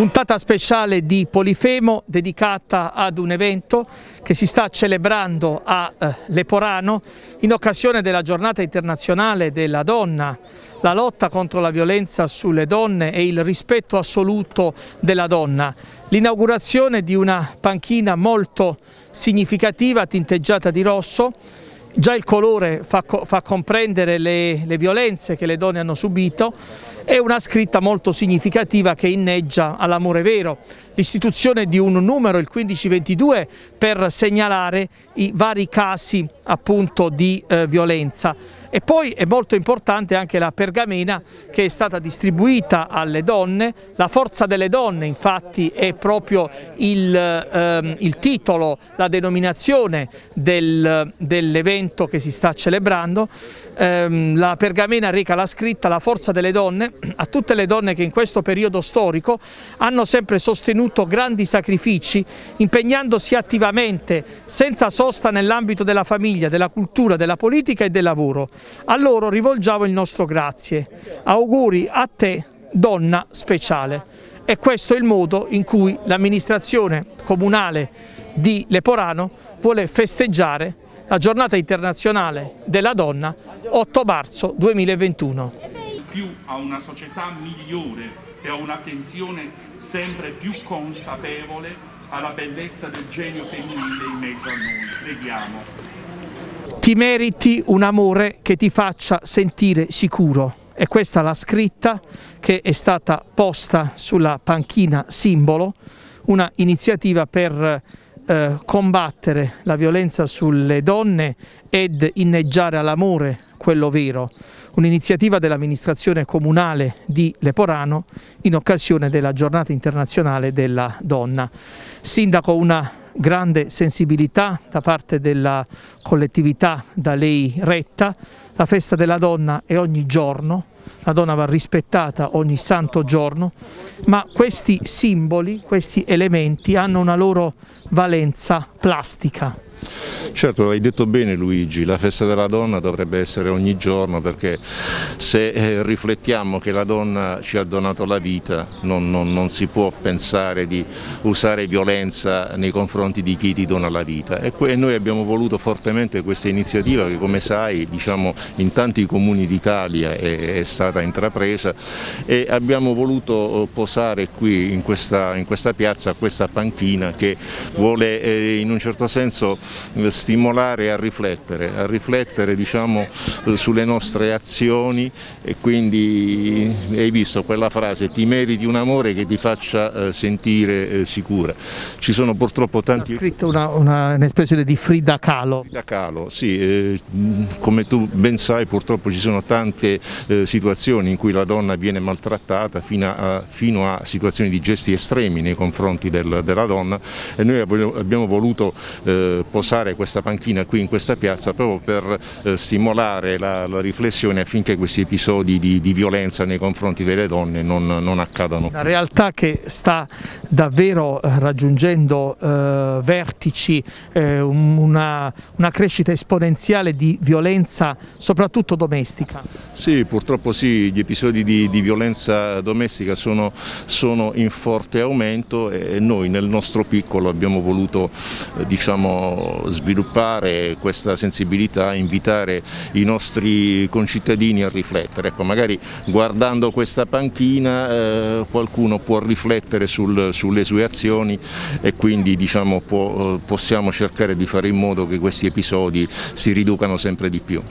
Puntata speciale di Polifemo dedicata ad un evento che si sta celebrando a eh, Leporano in occasione della giornata internazionale della donna, la lotta contro la violenza sulle donne e il rispetto assoluto della donna. L'inaugurazione di una panchina molto significativa tinteggiata di rosso Già il colore fa, fa comprendere le, le violenze che le donne hanno subito e una scritta molto significativa che inneggia all'amore vero, l'istituzione di un numero, il 1522, per segnalare i vari casi appunto di eh, violenza. E poi è molto importante anche la pergamena che è stata distribuita alle donne, la forza delle donne infatti è proprio il, ehm, il titolo, la denominazione del, dell'evento che si sta celebrando, ehm, la pergamena reca la scritta La forza delle donne. A tutte le donne che in questo periodo storico hanno sempre sostenuto grandi sacrifici impegnandosi attivamente senza sosta nell'ambito della famiglia, della cultura, della politica e del lavoro. A loro rivolgiamo il nostro grazie. Auguri a te, donna speciale. E questo è il modo in cui l'amministrazione comunale di Leporano vuole festeggiare la giornata internazionale della donna 8 marzo 2021. Più a una società migliore e a un'attenzione sempre più consapevole alla bellezza del genio femminile in mezzo a noi. Preghiamo ti meriti un amore che ti faccia sentire sicuro. E questa la scritta che è stata posta sulla panchina simbolo, una iniziativa per eh, combattere la violenza sulle donne ed inneggiare all'amore quello vero, un'iniziativa dell'amministrazione comunale di Leporano in occasione della giornata internazionale della donna. Sindaco, una grande sensibilità da parte della collettività da lei retta, la festa della donna è ogni giorno, la donna va rispettata ogni santo giorno, ma questi simboli, questi elementi hanno una loro valenza plastica. Certo, hai detto bene Luigi, la festa della donna dovrebbe essere ogni giorno perché se eh, riflettiamo che la donna ci ha donato la vita non, non, non, si può pensare di usare violenza nei confronti di chi ti dona la vita. E, e noi abbiamo voluto fortemente questa iniziativa che come sai diciamo, in tanti comuni d'Italia è, è, stata intrapresa e abbiamo voluto posare qui in questa, in questa piazza questa panchina che vuole eh, in un certo senso stimolare a riflettere, a riflettere diciamo, sulle nostre azioni e quindi hai visto quella frase ti meriti un amore che ti faccia eh, sentire eh, sicura. Ci sono purtroppo tanti... Ha scritto un'espressione di Frida Kahlo. Frida Kahlo, sì, eh, come tu ben sai purtroppo ci sono tante eh, situazioni in cui la donna viene maltrattata fino a, fino a situazioni di gesti estremi nei confronti del, della donna e noi abbiamo voluto eh, posare questa panchina qui in questa piazza proprio per eh, stimolare la, la, riflessione affinché questi episodi di, di violenza nei confronti delle donne non, non, accadano. Una realtà che sta davvero eh, raggiungendo eh, vertici, eh, una, una, crescita esponenziale di violenza soprattutto domestica. Sì, purtroppo sì, gli episodi di, di violenza domestica sono, sono, in forte aumento e noi nel nostro piccolo abbiamo voluto eh, diciamo, sviluppare questa sensibilità, invitare i nostri concittadini a riflettere. Ecco, magari guardando questa panchina eh, qualcuno può riflettere sul, sulle sue azioni e quindi diciamo, può, eh, possiamo cercare di fare in modo che questi episodi si riducano sempre di più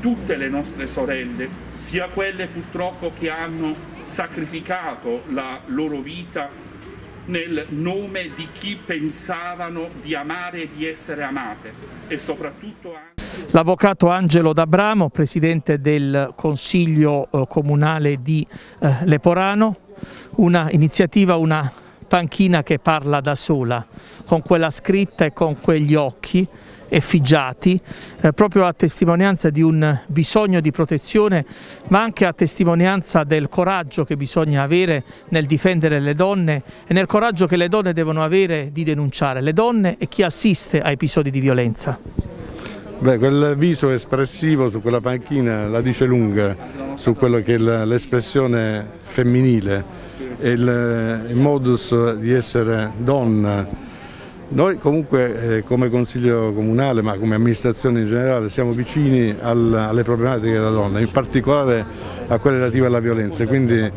tutte le nostre sorelle, sia quelle purtroppo che hanno sacrificato la loro vita nel nome di chi pensavano di amare e di essere amate e soprattutto anche L'avvocato Angelo D'Abramo, presidente del Consiglio eh, Comunale di eh, Leporano, una iniziativa, una panchina che parla da sola, con quella scritta e con quegli occhi effigiati, eh, proprio a testimonianza di un bisogno di protezione, ma anche a testimonianza del coraggio che bisogna avere nel difendere le donne e nel coraggio che le donne devono avere di denunciare le donne e chi assiste a episodi di violenza. Beh, quel viso espressivo su quella panchina la dice lunga su quello che è l'espressione femminile il, il modus di essere donna. Noi comunque eh, come Consiglio Comunale ma come amministrazione in generale siamo vicini al, alle problematiche della donna, in particolare a quelle relative alla violenza, quindi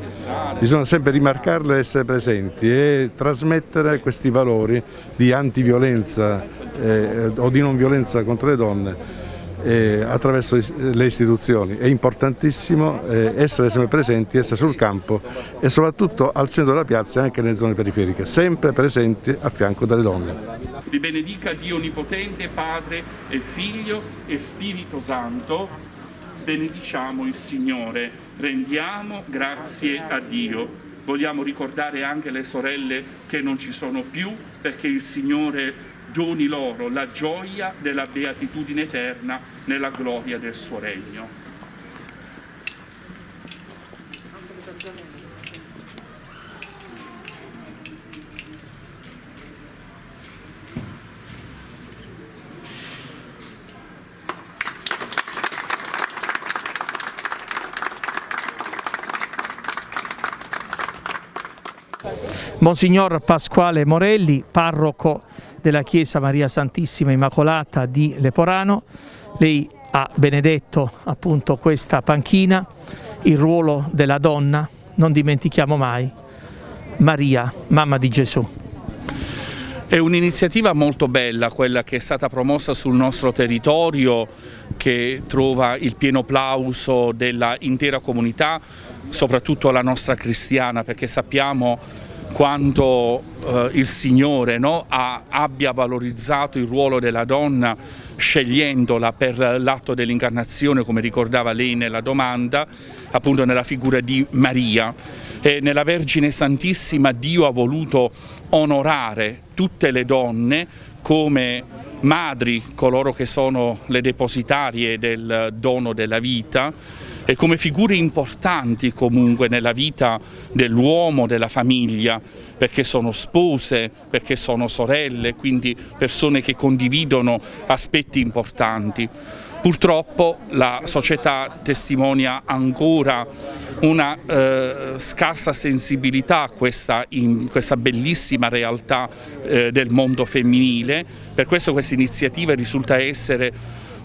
bisogna sempre rimarcarle essere presenti e trasmettere questi valori di antiviolenza eh, o di non violenza contro le donne eh, attraverso le istituzioni. È importantissimo eh, essere sempre presenti, essere sul campo e soprattutto al centro della piazza e anche nelle zone periferiche, sempre presenti a fianco delle donne. Vi benedica Dio Onnipotente, Padre e Figlio e Spirito Santo. Benediciamo il Signore, rendiamo grazie a Dio. Vogliamo ricordare anche le sorelle che non ci sono più perché il Signore doni loro la gioia della beatitudine eterna nella gloria del suo regno. Monsignor Pasquale Morelli, parroco della Chiesa Maria Santissima Immacolata di Leporano. Lei ha benedetto appunto questa panchina, il ruolo della donna, non dimentichiamo mai, Maria, mamma di Gesù. È un'iniziativa molto bella quella che è stata promossa sul nostro territorio che trova il pieno plauso dell'intera comunità, soprattutto la nostra cristiana perché sappiamo quanto eh, il Signore no, ha, abbia valorizzato il ruolo della donna scegliendola per l'atto dell'incarnazione come ricordava lei nella domanda appunto nella figura di Maria. E nella Vergine Santissima Dio ha voluto onorare tutte le donne come madri, coloro che sono le depositarie del dono della vita e come figure importanti comunque nella vita dell'uomo, della famiglia, perché sono spose, perché sono sorelle, quindi persone che condividono aspetti importanti. Purtroppo la società testimonia ancora una eh, scarsa sensibilità a questa, in questa bellissima realtà eh, del mondo femminile, per questo questa iniziativa risulta essere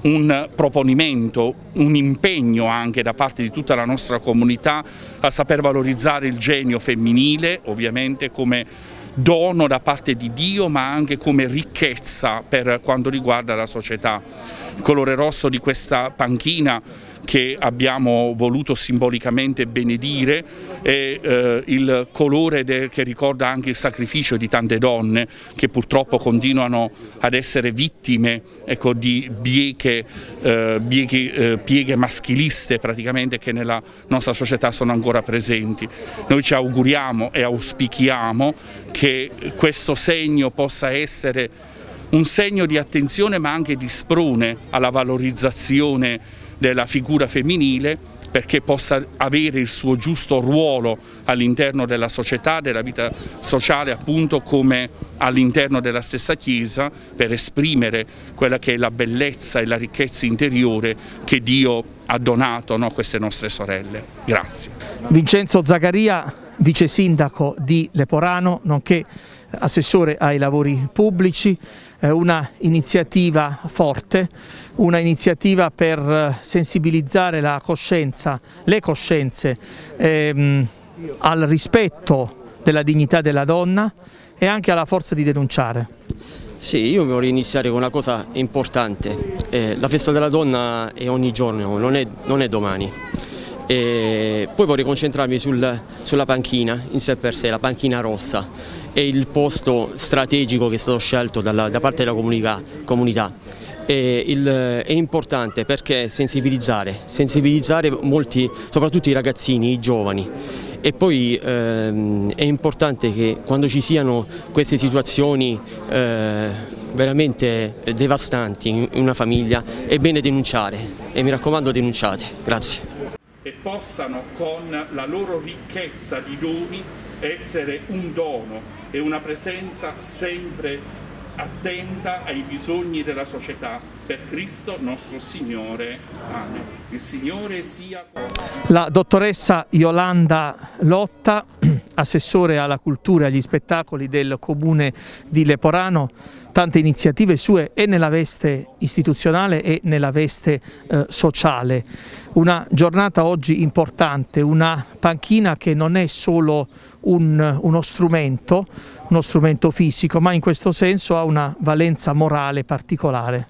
un proponimento, un impegno anche da parte di tutta la nostra comunità a saper valorizzare il genio femminile, ovviamente come dono da parte di Dio ma anche come ricchezza per quanto riguarda la società. Il colore rosso di questa panchina che abbiamo voluto simbolicamente benedire è eh, il colore che ricorda anche il sacrificio di tante donne che purtroppo continuano ad essere vittime ecco, di bieche, eh, bieche, eh, pieghe maschiliste praticamente che nella nostra società sono ancora presenti. Noi ci auguriamo e auspichiamo che questo segno possa essere un segno di attenzione ma anche di sprone alla valorizzazione della figura femminile perché possa avere il suo giusto ruolo all'interno della società, della vita sociale appunto come all'interno della stessa Chiesa per esprimere quella che è la bellezza e la ricchezza interiore che Dio ha donato no, a queste nostre sorelle. Grazie. Vincenzo Zagaria, vice sindaco di Leporano, nonché assessore ai lavori pubblici, una iniziativa forte, una iniziativa per eh, sensibilizzare la coscienza, le coscienze ehm, al rispetto della dignità della donna e anche alla forza di denunciare. Sì, io vorrei iniziare con una cosa importante. Eh, la festa della donna è ogni giorno, non è, non è domani. E poi vorrei concentrarmi sul, sulla panchina in sé per sé, la panchina rossa è il posto strategico che è stato scelto dalla, da parte della comunità. comunità. Il, è importante perché sensibilizzare, sensibilizzare molti, soprattutto i ragazzini, i giovani e poi ehm, è importante che quando ci siano queste situazioni eh, veramente devastanti in una famiglia è bene denunciare e mi raccomando denunciate. Grazie e possano con la loro ricchezza di doni essere un dono e una presenza sempre attenta ai bisogni della società. Per Cristo nostro Signore. Amen. Il Signore sia con La dottoressa Yolanda Lotta assessore alla cultura e agli spettacoli del comune di Leporano, tante iniziative sue e nella veste istituzionale e nella veste eh, sociale. Una giornata oggi importante, una panchina che non è solo un, uno strumento, uno strumento fisico, ma in questo senso ha una valenza morale particolare.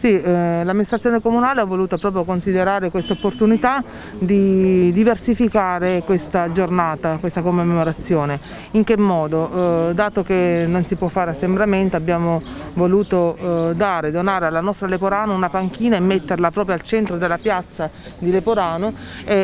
Sì, eh, l'amministrazione comunale ha voluto proprio considerare questa opportunità di diversificare questa giornata, questa commemorazione. In che modo? Eh, dato che non si può fare assembramento abbiamo voluto eh, dare, donare alla nostra Leporano una panchina e metterla proprio al centro della piazza di Leporano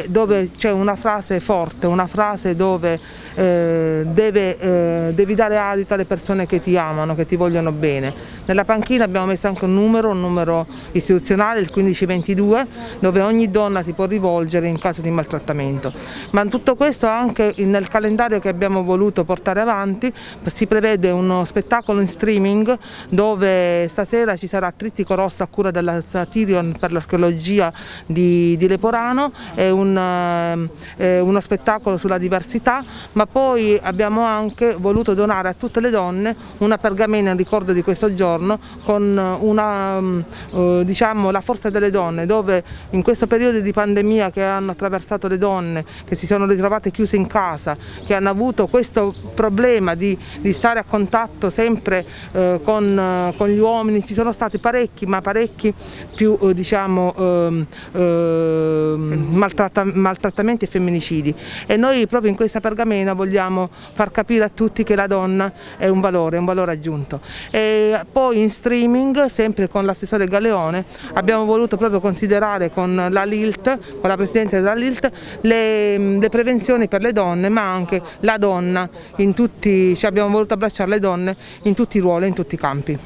dove c'è una frase forte, una frase dove eh, deve, eh, devi dare adito alle persone che ti amano, che ti vogliono bene. Nella panchina abbiamo messo anche un numero, un numero istituzionale, il 1522, dove ogni donna si può rivolgere in caso di maltrattamento. Ma tutto questo anche nel calendario che abbiamo voluto portare avanti si prevede uno spettacolo in streaming dove stasera ci sarà Trittico Rosso a cura della Satirion per l'archeologia di, di, Leporano, è un, eh, uno spettacolo sulla diversità, ma ma poi abbiamo anche voluto donare a tutte le donne una pergamena in ricordo di questo giorno con una, mm, eh, diciamo, la forza delle donne dove in questo periodo di pandemia che hanno attraversato le donne, che si sono ritrovate chiuse in casa, che hanno avuto questo problema di, di stare a contatto sempre eh, con, eh, con, gli uomini, ci sono stati parecchi ma parecchi più eh, diciamo, ehm, ehm, maltratta, maltrattamenti e femminicidi. E noi proprio in questa pergamena vogliamo far capire a tutti che la donna è un valore, un valore aggiunto. E poi in streaming, sempre con l'assessore Galeone, abbiamo voluto proprio considerare con la LILT, con la Presidente della LILT, le, le prevenzioni per le donne, ma anche la donna, tutti, cioè abbiamo voluto abbracciare le donne in tutti i ruoli, in tutti i campi.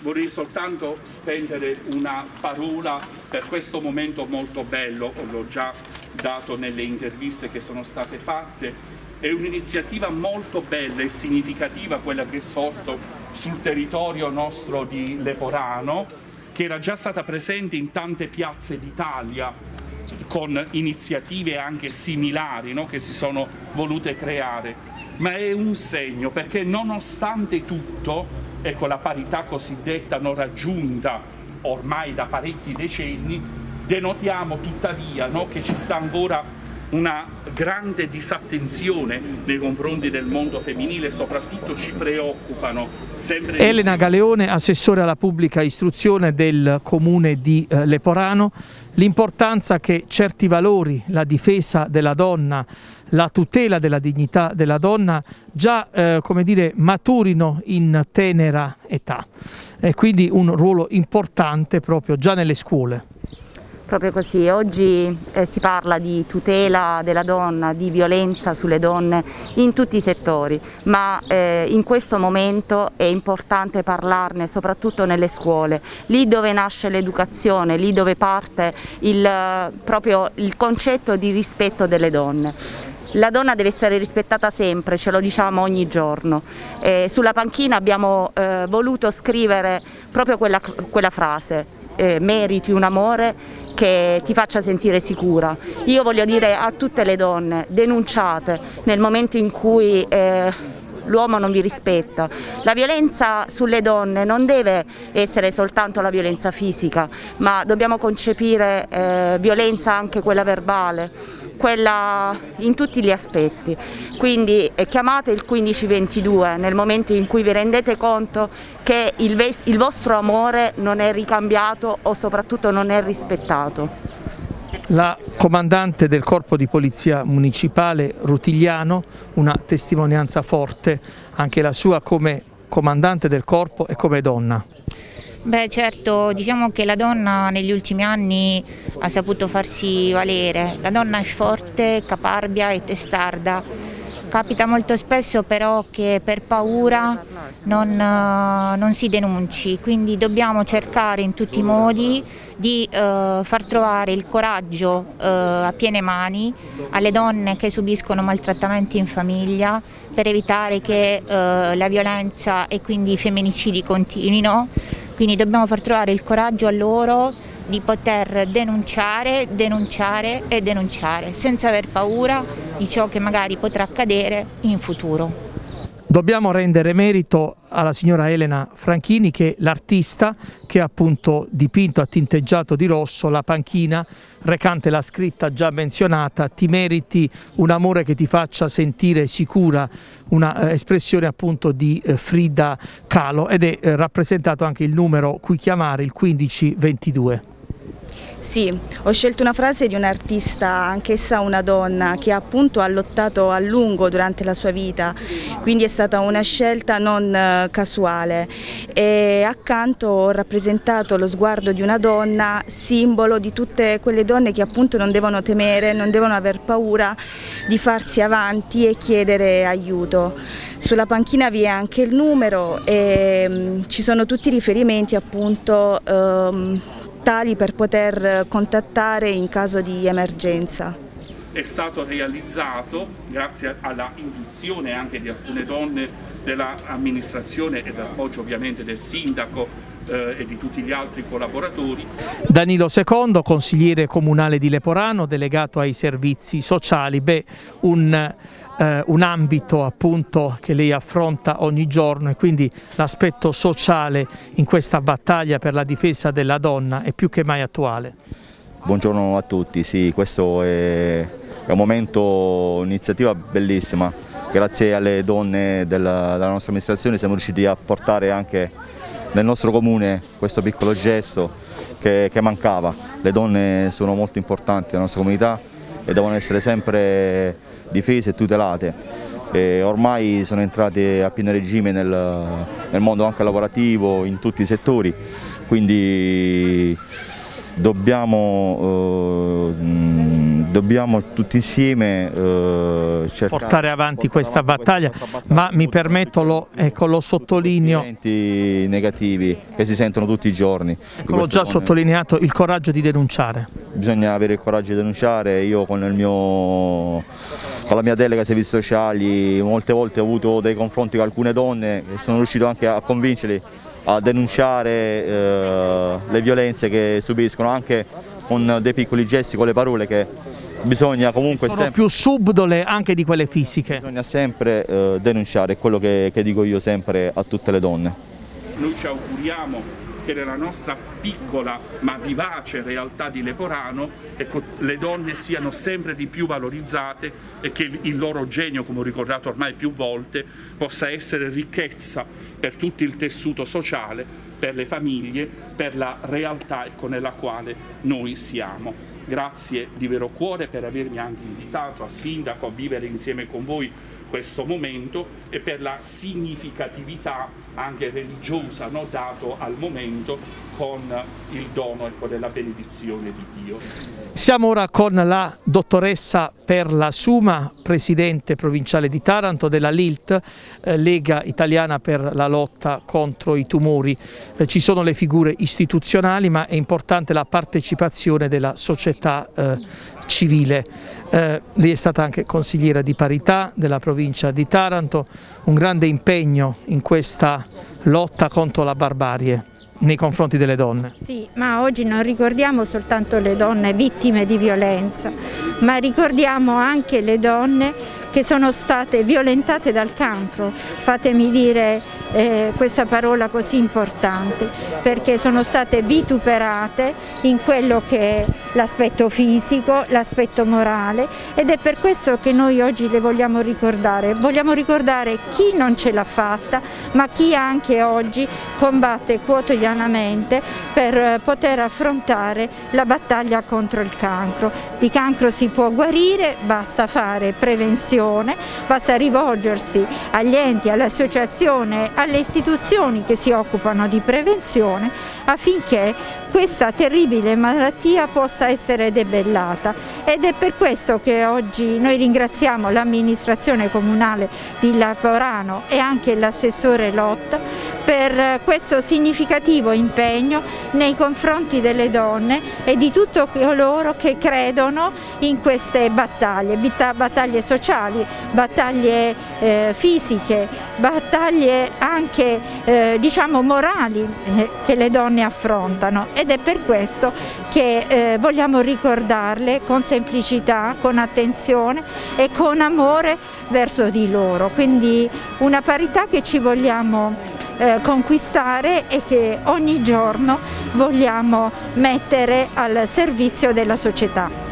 Vorrei soltanto spendere una parola per questo momento molto bello, l'ho già dato nelle interviste che sono state fatte, è un'iniziativa molto bella e significativa quella che è sorto sul territorio nostro di Leporano, che era già stata presente in tante piazze d'Italia con iniziative anche similari no? che si sono volute creare, ma è un segno perché nonostante tutto, ecco la parità cosiddetta non raggiunta ormai da parecchi decenni, denotiamo tuttavia no? che ci sta ancora una grande disattenzione nei confronti del mondo femminile, soprattutto ci preoccupano sempre... Elena Galeone, assessore alla pubblica istruzione del comune di eh, Leporano, l'importanza che certi valori, la difesa della donna, la tutela della dignità della donna già eh, dire, maturino in tenera età. E quindi un ruolo importante proprio già nelle scuole. Proprio così, oggi eh, si parla di tutela della donna, di violenza sulle donne in tutti i settori, ma eh, in questo momento è importante parlarne soprattutto nelle scuole, lì dove nasce l'educazione, lì dove parte il, proprio il concetto di rispetto delle donne. La donna deve essere rispettata sempre, ce lo diciamo ogni giorno. Eh, sulla panchina abbiamo eh, voluto scrivere proprio quella, quella frase, eh, meriti un amore che ti faccia sentire sicura. Io voglio dire a tutte le donne, denunciate nel momento in cui eh, l'uomo non vi rispetta. La violenza sulle donne non deve essere soltanto la violenza fisica, ma dobbiamo concepire eh, violenza anche quella verbale quella in tutti gli aspetti. Quindi eh, chiamate il 1522 nel momento in cui vi rendete conto che il, il vostro amore non è ricambiato o soprattutto non è rispettato. La comandante del corpo di polizia municipale Rutigliano, una testimonianza forte, anche la sua come comandante del corpo e come donna. Beh certo, diciamo che la donna negli ultimi anni ha saputo farsi valere, la donna è forte, caparbia e testarda. Capita molto spesso però che per paura non, eh, non si denunci, quindi dobbiamo cercare in tutti i modi di eh, far trovare il coraggio eh, a piene mani alle donne che subiscono maltrattamenti in famiglia per evitare che eh, la violenza e quindi i femminicidi continuino quindi dobbiamo far trovare il coraggio a loro di poter denunciare, denunciare e denunciare senza aver paura di ciò che magari potrà accadere in futuro. Dobbiamo rendere merito alla signora Elena Franchini che è l'artista che ha appunto dipinto a tinteggiato di rosso la panchina recante la scritta già menzionata ti meriti un amore che ti faccia sentire sicura una eh, espressione appunto di eh, Frida Kahlo ed è eh, rappresentato anche il numero cui chiamare il 1522. Sì, ho scelto una frase di un'artista, anch'essa una donna, che appunto ha lottato a lungo durante la sua vita, quindi è stata una scelta non eh, casuale. E accanto ho rappresentato lo sguardo di una donna, simbolo di tutte quelle donne che appunto non devono temere, non devono aver paura di farsi avanti e chiedere aiuto. Sulla panchina vi è anche il numero e um, ci sono tutti i riferimenti appunto um, tali per poter contattare in caso di emergenza. È stato realizzato grazie alla induzione anche di alcune donne dell'amministrazione e dall'appoggio ovviamente del sindaco eh, e di tutti gli altri collaboratori. Danilo Secondo, consigliere comunale di Leporano, delegato ai servizi sociali, beh, un eh, un ambito appunto che lei affronta ogni giorno e quindi l'aspetto sociale in questa battaglia per la difesa della donna è più che mai attuale. Buongiorno a tutti, sì, questo è, è un momento, un'iniziativa bellissima, grazie alle donne della, della nostra amministrazione siamo riusciti a portare anche nel nostro comune questo piccolo gesto che, che mancava, le donne sono molto importanti nella nostra comunità e devono essere sempre difese e tutelate. E ormai sono entrate a pieno regime nel, nel mondo anche lavorativo, in tutti i settori, quindi dobbiamo, eh, dobbiamo tutti insieme eh, portare avanti questa battaglia, questa battaglia, ma mi permetto, lo, ecco, lo sottolineo. Negativi che si sentono tutti i giorni. Ecco, l'ho già donne. sottolineato, il coraggio di denunciare. Bisogna avere il coraggio di denunciare, io con, mio, con la mia delega ai servizi sociali molte volte ho avuto dei confronti con alcune donne e sono riuscito anche a convincerli a denunciare eh, le violenze che subiscono anche con dei piccoli gesti, con le parole che bisogna comunque sono sempre, più subdole anche di quelle fisiche. Bisogna sempre eh, denunciare, è quello che, che dico io sempre a tutte le donne. Noi ci auguriamo che nella nostra piccola ma vivace realtà di Leporano ecco, le donne siano sempre di più valorizzate e che il loro genio, come ho ricordato ormai più volte, possa essere ricchezza per tutto il tessuto sociale, per le famiglie, per la realtà ecco, nella quale noi siamo. Grazie di vero cuore per avermi anche invitato a Sindaco a vivere insieme con voi questo momento e per la significatività anche religiosa no, dato al momento con il dono ecco, della benedizione di Dio. Siamo ora con la dottoressa Perla Suma, presidente provinciale di Taranto della LILT, eh, Lega Italiana per la lotta contro i tumori. Eh, ci sono le figure istituzionali ma è importante la partecipazione della società eh, civile. Eh, lei è stata anche consigliera di parità della provincia di Taranto, un grande impegno in questa lotta contro la barbarie nei confronti delle donne. Sì, ma oggi non ricordiamo soltanto le donne vittime di violenza, ma ricordiamo anche le donne che sono state violentate dal cancro, fatemi dire eh, questa parola così importante, perché sono state vituperate in quello che è l'aspetto fisico, l'aspetto morale ed è per questo che noi oggi le vogliamo ricordare. Vogliamo ricordare chi non ce l'ha fatta, ma chi anche oggi combatte quotidianamente per poter affrontare la battaglia contro il cancro. Di cancro si può guarire, basta fare prevenzione prevenzione, basta rivolgersi agli enti, alle associazioni, alle istituzioni che si occupano di prevenzione affinché questa terribile malattia possa essere debellata. Ed è per questo che oggi noi ringraziamo l'amministrazione comunale di Laporano e anche l'assessore Lotta per questo significativo impegno nei confronti delle donne e di tutti coloro che credono in queste battaglie, battaglie sociali spirituali, battaglie eh, fisiche, battaglie anche eh, diciamo morali eh, che le donne affrontano ed è per questo che eh, vogliamo ricordarle con semplicità, con attenzione e con amore verso di loro. Quindi una parità che ci vogliamo eh, conquistare e che ogni giorno vogliamo mettere al servizio della società.